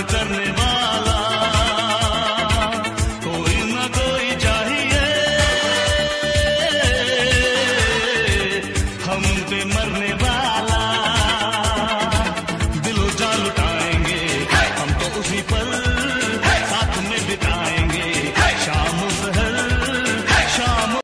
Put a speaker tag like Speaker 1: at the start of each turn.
Speaker 1: eternidad.